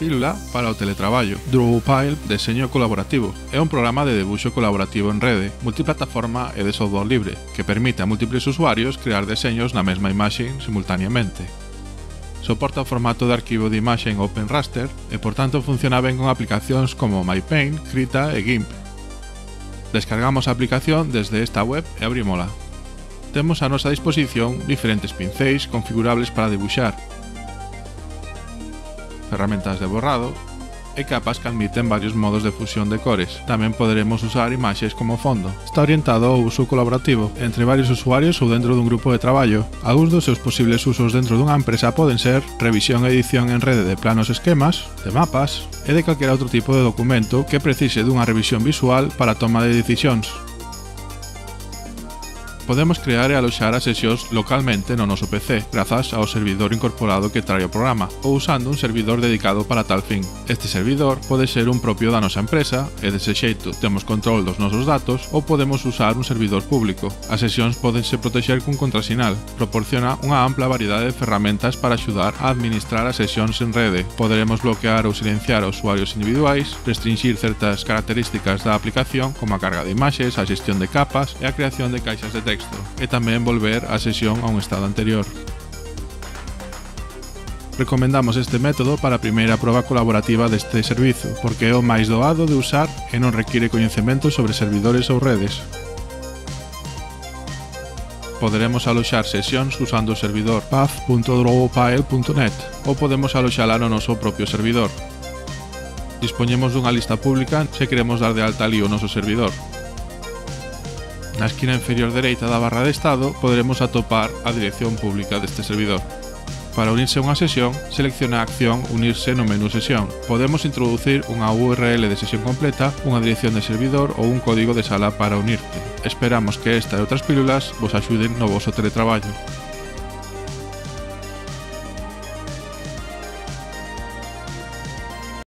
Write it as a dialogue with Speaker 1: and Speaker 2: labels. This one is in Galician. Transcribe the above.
Speaker 1: Pílula para o teletraballo. Drupal Deseño Colaborativo é un programa de debuxo colaborativo en rede, multiplataforma e de software libre, que permite a múltiples usuarios crear deseños na mesma imaxe simultaneamente. Soporta o formato de arquivo de imaxe en OpenRaster e, por tanto, funciona ben con aplicacións como MyPaint, Krita e GIMP. Descargamos a aplicación desde esta web e abrímola. Temos a nosa disposición diferentes pincéis configurables para debuxar, ferramentas de borrado e capas que admiten varios modos de fusión de cores. Tamén poderemos usar imaxes como fondo. Está orientado ao uso colaborativo entre varios usuarios ou dentro dun grupo de traballo. Algúns dos seus posibles usos dentro dunha empresa poden ser revisión e edición en rede de planos esquemas, de mapas e de calquera outro tipo de documento que precise dunha revisión visual para toma de decisións podemos crear e aloxar as sesións localmente no noso PC, grazas ao servidor incorporado que trae o programa, ou usando un servidor dedicado para tal fin. Este servidor pode ser un propio da nosa empresa, e dese xeito temos control dos nosos datos, ou podemos usar un servidor público. As sesións podense protexer cun contrasinal. Proporciona unha ampla variedade de ferramentas para axudar a administrar as sesións en rede. Poderemos bloquear ou silenciar usuarios individuais, restringir certas características da aplicación, como a carga de imaxes, a xestión de capas e a creación de caixas de texto texto e tamén volver a sesión a un estado anterior. Recomendamos este método para a primeira proba colaborativa deste servizo, porque é o máis doado de usar e non require coñecemento sobre servidores ou redes. Poderemos aloxar sesións usando o servidor path.drawpile.net ou podemos aloxala no noso propio servidor. Dispoñemos dunha lista pública se queremos dar de alta ali o noso servidor, Na esquina inferior dereita da barra de estado poderemos atopar a dirección pública deste servidor. Para unirse a unha sesión, selecciona a acción Unirse no menú Sesión. Podemos introducir unha URL de sesión completa, unha dirección de servidor ou un código de sala para unirte. Esperamos que esta e outras pílulas vos axuden no voso teletraballo.